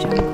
Jungle.